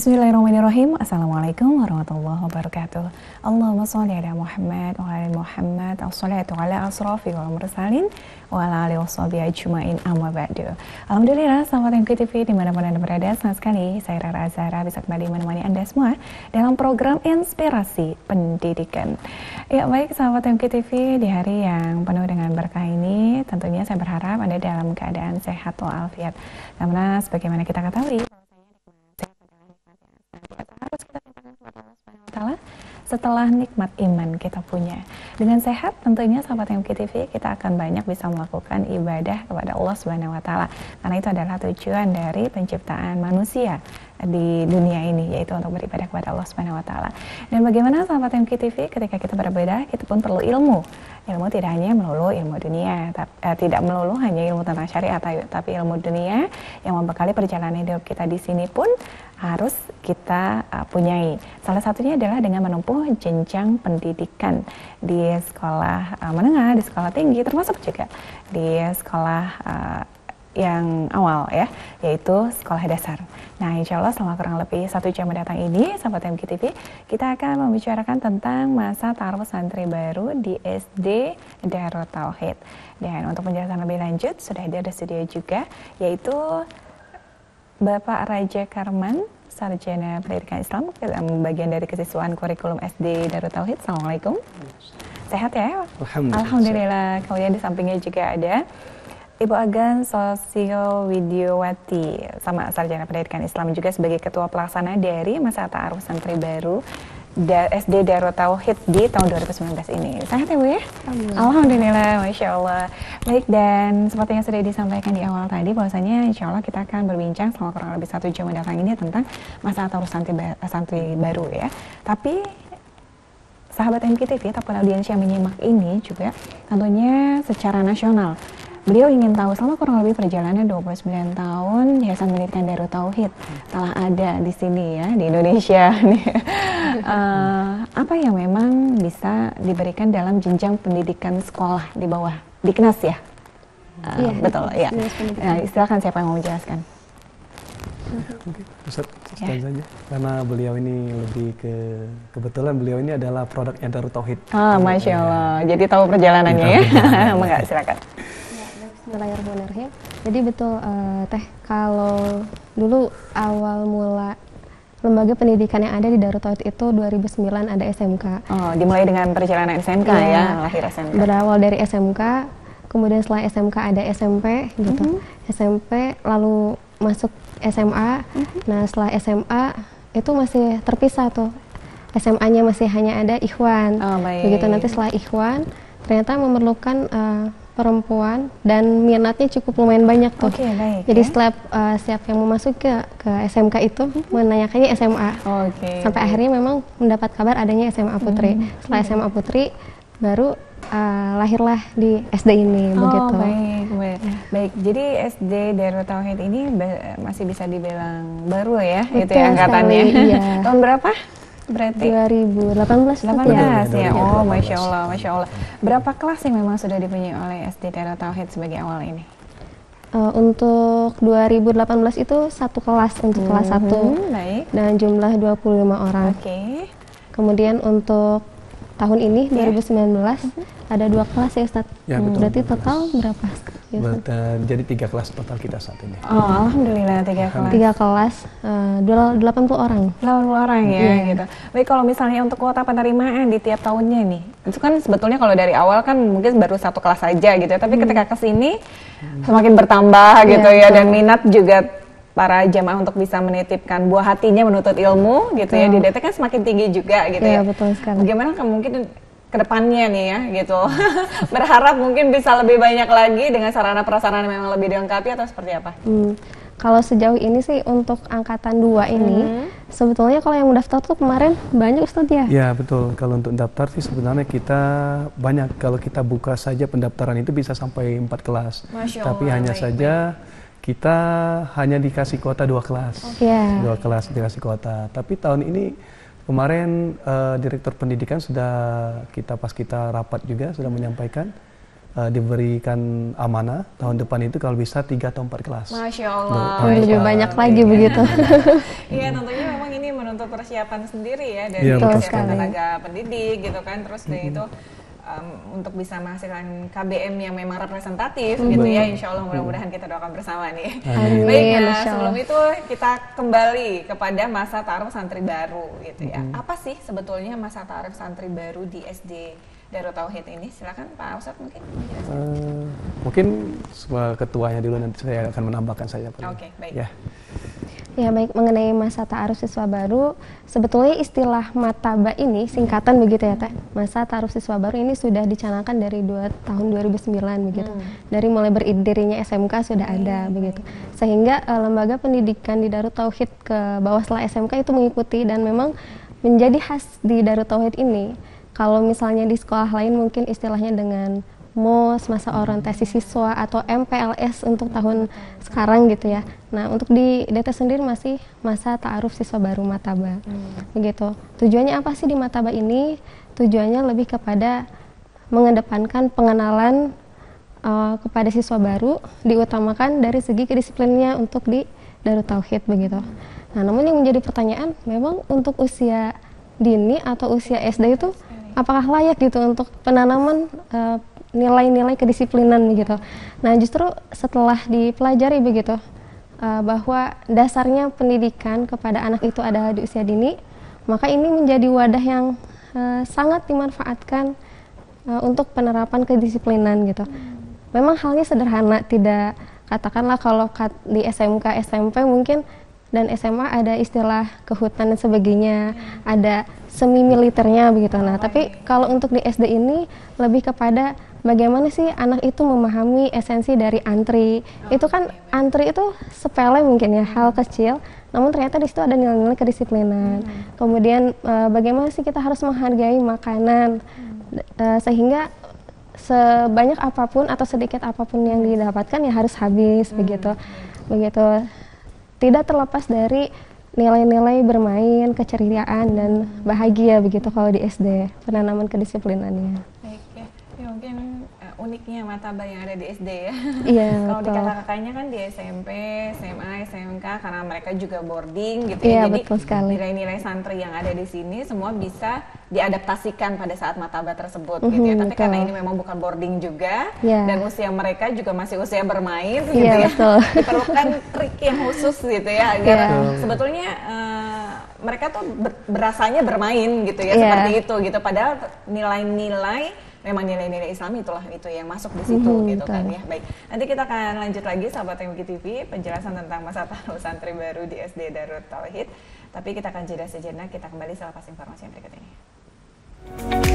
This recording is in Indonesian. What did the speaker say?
Bismillahirrahmanirrahim. Assalamualaikum warahmatullahi wabarakatuh. Allahumma sholli ala Muhammad wa ala Muhammad. Assalatu ala asrafi wal mursalin wa ala alihi washabihi ajmain amma ba'du. Alhamdulillah sahabat MKTV di mana pun Anda berada, senang sekali saya Rara Azhara bisa kembali menemani Anda semua dalam program Inspirasi Pendidikan. Ya baik sahabat MKTV di hari yang penuh dengan berkah ini tentunya saya berharap Anda dalam keadaan sehat walafiat. Karena sebagaimana kita ketahui harus kita mintakan kepada Allah Subhanahu wa taala setelah nikmat iman kita punya. Dengan sehat tentunya sahabat MKTV kita akan banyak bisa melakukan ibadah kepada Allah Subhanahu wa taala. Karena itu adalah tujuan dari penciptaan manusia di dunia ini yaitu untuk beribadah kepada Allah Subhanahu wa taala. Dan bagaimana sahabat MKTV ketika kita berbeda kita pun perlu ilmu. Ilmu tidak hanya melulu ilmu dunia, tapi, eh, tidak melulu hanya ilmu tentang syariat, tapi ilmu dunia yang membekali perjalanan hidup kita di sini pun harus kita uh, punyai. Salah satunya adalah dengan menempuh jenjang pendidikan di sekolah uh, menengah, di sekolah tinggi, termasuk juga di sekolah uh, yang awal ya, yaitu sekolah dasar. Nah, insya Allah selama kurang lebih satu jam mendatang ini, sahabat MKTV, kita akan membicarakan tentang masa taruh santri baru di SD Darut Tauhid. Dan untuk penjelasan lebih lanjut, sudah ada di studio juga, yaitu Bapak Raja Karman, Sarjana Pendidikan Islam, bagian dari kesiswaan kurikulum SD Darut Tauhid. Assalamualaikum. Sehat ya? Alhamdulillah. Alhamdulillah. Kemudian di sampingnya juga ada Ibu Agan Sosio Widiowati, sama Sarjana Pendidikan Islam juga sebagai Ketua Pelaksana dari Masa Ta'aruf Santri Baru SD Darut Tauhid di tahun 2019 ini. Sehat ya Bu ya? Alhamdulillah. Alhamdulillah, Masya Allah. Baik, dan seperti yang sudah disampaikan di awal tadi, bahwasanya Insya Allah kita akan berbincang selama kurang lebih satu jam mendatang ini tentang masa taruh santri, santri baru ya. Tapi sahabat MKTV ataupun audiens yang menyimak ini juga tentunya secara nasional Beliau ingin tahu selama kurang lebih perjalanan 29 tahun Yayasan Pendidikan Darut Tauhid telah ada di sini ya di Indonesia uh, apa yang memang bisa diberikan dalam jenjang pendidikan sekolah di bawah di KNAS ya? Uh, iya, betul ya. Nah, silakan siapa yang mau menjelaskan? Oke, Ustaz, ya. saja. Karena beliau ini lebih ke kebetulan beliau ini adalah produk yang Darut Tauhid. Ah, masya Allah. Jadi tahu perjalanannya ya? Enggak, silakan. Bismillahirrahmanirrahim. Jadi betul uh, Teh, kalau dulu awal mula lembaga pendidikan yang ada di Darut Tauhid itu 2009 ada SMK. Oh, dimulai dengan perjalanan SMK ya, ya lahir SMK. Berawal dari SMK, kemudian setelah SMK ada SMP gitu. Mm -hmm. SMP lalu masuk SMA. Mm -hmm. Nah, setelah SMA itu masih terpisah tuh. SMA-nya masih hanya ada Ikhwan. Oh, baik. Begitu nanti setelah Ikhwan ternyata memerlukan uh, perempuan dan minatnya cukup lumayan banyak tuh. Okay, baik, Jadi ya. setelah uh, siap yang mau masuk ke ke SMK itu mm-hmm. menanyakannya SMA. Okay, Sampai akhirnya memang mendapat kabar adanya SMA Putri. Mm -hmm. Setelah SMA Putri baru uh, lahirlah di SD ini oh, begitu. baik, baik. Ya. Baik, jadi SD Darut Tauhid ini masih bisa dibilang baru ya, Betul itu ya angkatannya. Iya. Tahun berapa? Berarti 2018 18 ya, ya. oh masya Allah masya Allah berapa kelas yang memang sudah dipunyai oleh SD Darut Tauhid sebagai awal ini uh, untuk 2018 itu satu kelas untuk hmm, kelas satu baik. dan jumlah 25 orang oke okay. kemudian untuk tahun ini yeah. 2019 mm -hmm. ada dua kelas ya Ustaz. Ya, betul. Berarti total berapa? Ya, uh, jadi tiga kelas total kita saat ini. Oh, alhamdulillah tiga kelas. Tiga kelas, uh, 80 orang. 80 orang ya, yeah. gitu. Baik kalau misalnya untuk kuota penerimaan di tiap tahunnya nih, itu kan sebetulnya kalau dari awal kan mungkin baru satu kelas saja gitu ya, tapi hmm. ketika ke sini hmm. semakin bertambah gitu yeah, ya, dan minat juga para jamaah untuk bisa menitipkan buah hatinya menuntut ilmu gitu ya, di DT kan semakin tinggi juga gitu ya. ya. betul sekali. Bagaimana kan mungkin ke depannya nih ya gitu berharap mungkin bisa lebih banyak lagi dengan sarana prasarana yang memang lebih dilengkapi atau seperti apa? Hmm. Kalau sejauh ini sih untuk angkatan dua ini hmm. sebetulnya kalau yang mendaftar tuh kemarin banyak Ustaz ya? Ya betul. Kalau untuk daftar sih sebenarnya kita banyak. Kalau kita buka saja pendaftaran itu bisa sampai empat kelas. Masya Tapi Allah, hanya baik, saja kita hanya dikasih kuota dua kelas. Okay. Yeah. Dua kelas dikasih kuota. Tapi tahun ini kemarin uh, direktur pendidikan sudah kita pas kita rapat juga sudah menyampaikan uh, diberikan amanah tahun depan itu kalau bisa tiga atau empat kelas. Masya Allah. Oh, lebih banyak lagi iya. begitu. Iya tentunya memang ini menuntut persiapan sendiri ya dari sekali. tenaga pendidik gitu kan terus dari itu um, untuk bisa menghasilkan KBM yang memang representatif gitu ya Insya Allah mudah-mudahan kita doakan bersama nih. Amin, Baik nah, sebelum itu kita kembali kepada masa taruh santri baru gitu ya. Apa sih sebetulnya masa taruh santri baru di SD Darut Tauhid ini? Silakan Pak Ustadz mungkin menjelaskan. Eh, mungkin sebagai ketuanya dulu nanti saya akan menambahkan saja. Oke, baik. Ya. Ya baik mengenai masa ta'aruf siswa baru, sebetulnya istilah mataba ini singkatan begitu ya Teh. Masa ta'aruf siswa baru ini sudah dicanangkan dari dua, tahun 2009 begitu. Dari mulai berdirinya SMK sudah ada begitu. Sehingga eh, lembaga pendidikan di Darut Tauhid ke bawah setelah SMK itu mengikuti dan memang menjadi khas di Darut Tauhid ini. Kalau misalnya di sekolah lain mungkin istilahnya dengan MOS, masa orientasi siswa atau MPLS untuk tahun sekarang gitu ya. Nah, untuk di DT sendiri masih masa ta'aruf siswa baru Mataba. Begitu. Tujuannya apa sih di Mataba ini? Tujuannya lebih kepada mengedepankan pengenalan uh, kepada siswa baru diutamakan dari segi kedisiplinnya untuk di Darut Tauhid begitu. Nah, namun yang menjadi pertanyaan memang untuk usia dini atau usia SD itu apakah layak gitu untuk penanaman uh, nilai-nilai kedisiplinan begitu. Nah, justru setelah dipelajari begitu uh, bahwa dasarnya pendidikan kepada anak itu adalah di usia dini, maka ini menjadi wadah yang uh, sangat dimanfaatkan uh, untuk penerapan kedisiplinan gitu. Memang halnya sederhana, tidak katakanlah kalau kat- di SMK, SMP mungkin dan SMA ada istilah kehutan dan sebagainya, ada semi militernya begitu. Nah, tapi kalau untuk di SD ini lebih kepada bagaimana sih anak itu memahami esensi dari antri. Itu kan antri itu sepele mungkin ya, hal kecil, namun ternyata di situ ada nilai-nilai kedisiplinan. Kemudian eh, bagaimana sih kita harus menghargai makanan Eh, sehingga sebanyak apa pun atau sedikit apa pun yang didapatkan ya harus habis begitu. Begitu tidak terlepas dari nilai-nilai bermain, keceriaan dan bahagia begitu kalau di SD penanaman kedisiplinannya. Baik ya. Ya, mungkin eh, uniknya mataba yang ada di SD ya. Iya, Kalau di kakak-kakaknya kan di SMP, SMA, SMK karena mereka juga boarding gitu Iya, ya. Jadi betul sekali. nilai-nilai santri yang ada di sini semua bisa diadaptasikan pada saat mataba tersebut Mhm, gitu ya. Tapi betul. karena ini memang bukan boarding juga Iya. dan usia mereka juga masih usia bermain gitu Iya, ya. betul. Diperlukan trik yang khusus gitu ya agar Iya. sebetulnya eh, mereka tuh ber- berasanya bermain gitu ya Iya. seperti itu gitu. Padahal nilai-nilai memang nilai-nilai Islam itulah itu yang masuk di situ Mhm, gitu kan ya. Baik, nanti kita akan lanjut lagi sahabat MG TV penjelasan tentang masa taruh santri baru di SD Darut Tauhid. Tapi kita akan jeda sejenak, kita kembali setelah pas informasi yang berikut ini.